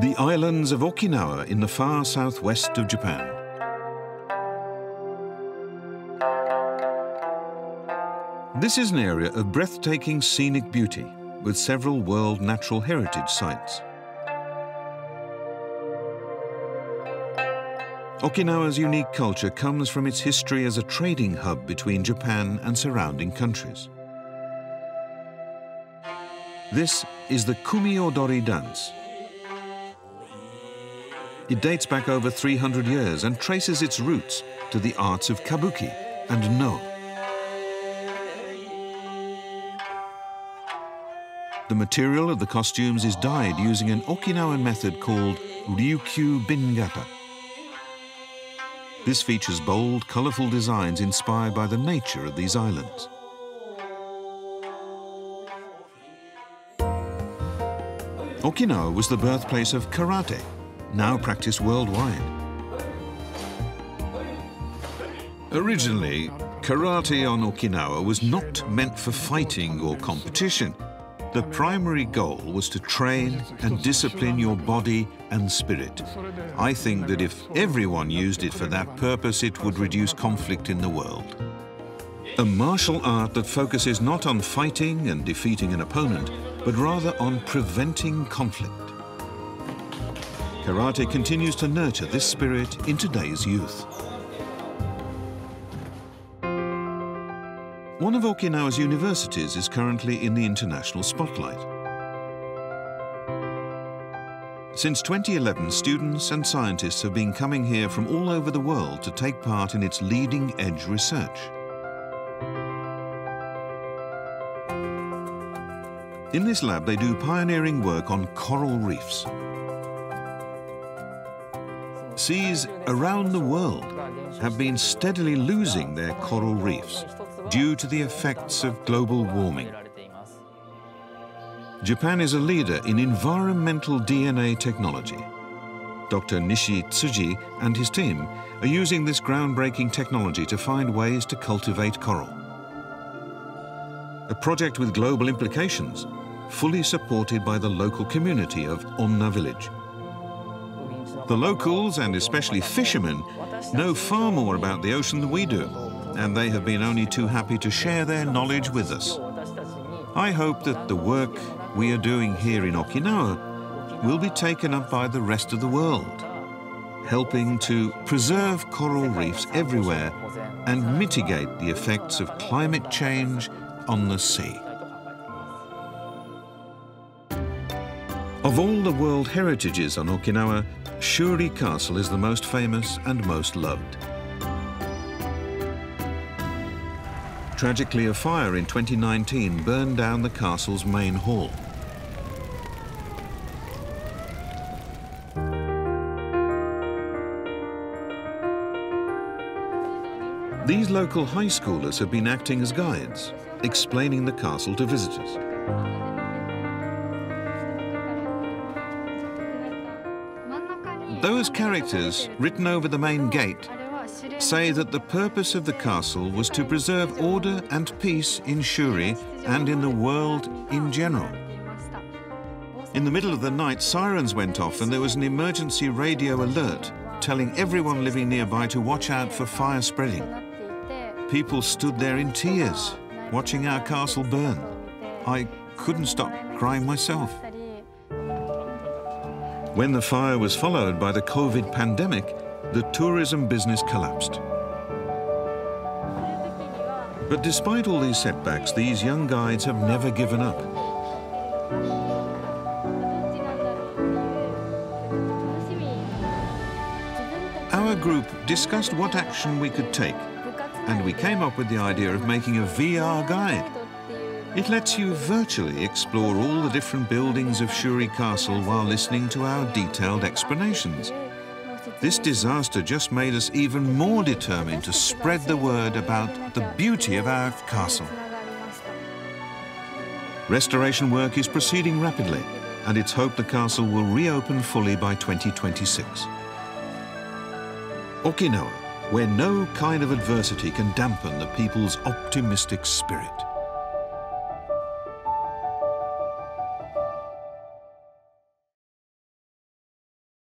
The islands of Okinawa in the far southwest of Japan. This is an area of breathtaking scenic beauty with several World Natural Heritage Sites. Okinawa's unique culture comes from its history as a trading hub between Japan and surrounding countries. This is the Kumiodori dance, it dates back over 300 years and traces its roots to the arts of kabuki and Noh. The material of the costumes is dyed using an Okinawan method called Ryukyu Bingata. This features bold, colourful designs inspired by the nature of these islands. Okinawa was the birthplace of karate, now practiced worldwide. Originally, karate on Okinawa was not meant for fighting or competition. The primary goal was to train and discipline your body and spirit. I think that if everyone used it for that purpose, it would reduce conflict in the world. A martial art that focuses not on fighting and defeating an opponent, but rather on preventing conflict. Karate continues to nurture this spirit in today's youth. One of Okinawa's universities is currently in the international spotlight. Since 2011, students and scientists have been coming here from all over the world to take part in its leading-edge research. In this lab, they do pioneering work on coral reefs. Seas around the world have been steadily losing their coral reefs due to the effects of global warming. Japan is a leader in environmental DNA technology. Dr. Nishitsuji and his team are using this groundbreaking technology to find ways to cultivate coral. A project with global implications, fully supported by the local community of Onna village. The locals, and especially fishermen, know far more about the ocean than we do, and they have been only too happy to share their knowledge with us. I hope that the work we are doing here in Okinawa will be taken up by the rest of the world, helping to preserve coral reefs everywhere and mitigate the effects of climate change on the sea. Of all the World Heritages on Okinawa, Shuri Castle is the most famous and most loved. Tragically, a fire in 2019 burned down the castle's main hall. These local high schoolers have been acting as guides, explaining the castle to visitors. Those characters written over the main gate say that the purpose of the castle was to preserve order and peace in Shuri and in the world in general. In the middle of the night, sirens went off and there was an emergency radio alert telling everyone living nearby to watch out for fire spreading. People stood there in tears, watching our castle burn. I couldn't stop crying myself. When the fire was followed by the COVID pandemic, the tourism business collapsed. But despite all these setbacks, these young guides have never given up. Our group discussed what action we could take, and we came up with the idea of making a VR guide. It lets you virtually explore all the different buildings of Shuri Castle while listening to our detailed explanations. This disaster just made us even more determined to spread the word about the beauty of our castle. Restoration work is proceeding rapidly, and it's hoped the castle will reopen fully by 2026. Okinawa, where no kind of adversity can dampen the people's optimistic spirit.